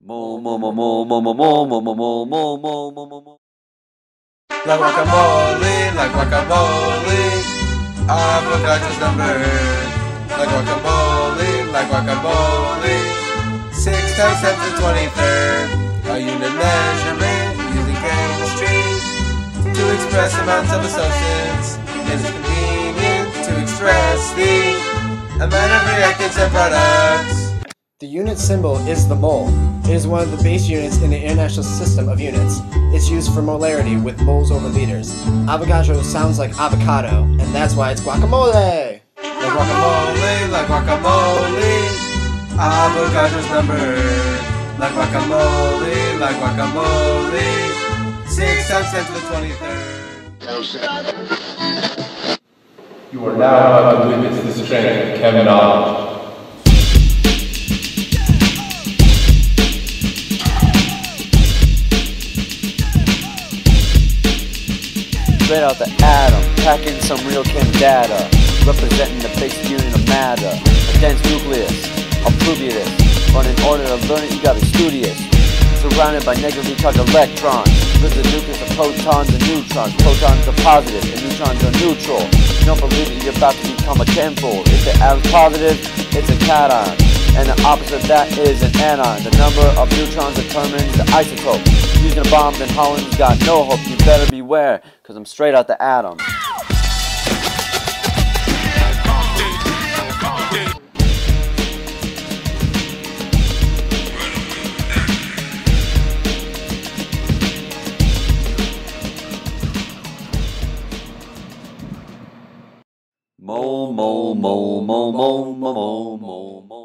Mo mo mo mo mo mo mo mo mo mo mo mo mo mo mo. Like guacamole, like guacamole. Avocados numbered. Like guacamole, like guacamole. Six times ten to twenty-third. A unit measurement using chemistry to express amounts of associates. It is convenient to express the amount of reactants and products. The unit symbol is the mole. It is one of the base units in the International System of Units. It's used for molarity with moles over liters. Avogadro sounds like avocado, and that's why it's guacamole! Like guacamole, like guacamole. Avocados numbered. Like guacamole, like guacamole. Six times ten to the twenty-third. You are now about to witness the strength of Kevin Knowledge. Straight out the atom, packing some real chem data, representing the basic unit of matter, a dense nucleus. I'll prove you this, but in order to learn it, you gotta be studious. Surrounded by negatively charged electrons, there's the nucleus of protons and neutrons. Protons are positive and neutrons are neutral. You don't believe it, you're about to become a tenfold. If the atom's positive, it's a cation. And the opposite of that is an anion. The number of neutrons determines the isotope. Using a bomb, then Holland's got no hope. You better beware, cause I'm straight out the atom. Mo mo mo mo mo mo mo mo